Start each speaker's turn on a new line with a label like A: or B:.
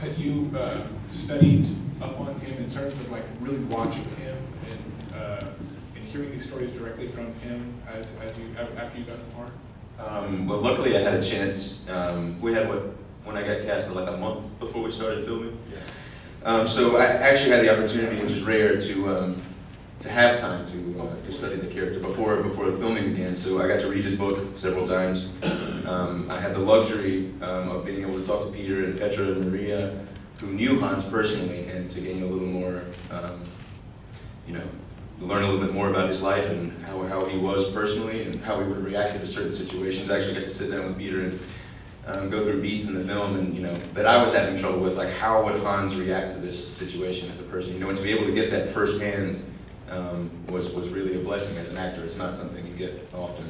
A: Had you uh, studied up on him in terms of like really watching him and, uh, and hearing these stories directly from him as, as you, after you got the part?
B: Um, well, luckily I had a chance. Um, we had what when I got cast like a month before we started filming. Um, so I actually had the opportunity, which is rare, to um, to have time to uh, to study the character before before the filming began. So I got to read his book several times. Um, I had the luxury um, of being able to talk to Peter and Petra and Maria, who knew Hans personally, and to gain a little more, um, you know, learn a little bit more about his life and how, how he was personally and how he would have reacted to certain situations. I actually got to sit down with Peter and um, go through beats in the film and, you know, that I was having trouble with, like how would Hans react to this situation as a person, you know, and to be able to get that firsthand um, was, was really a blessing as an actor. It's not something you get often.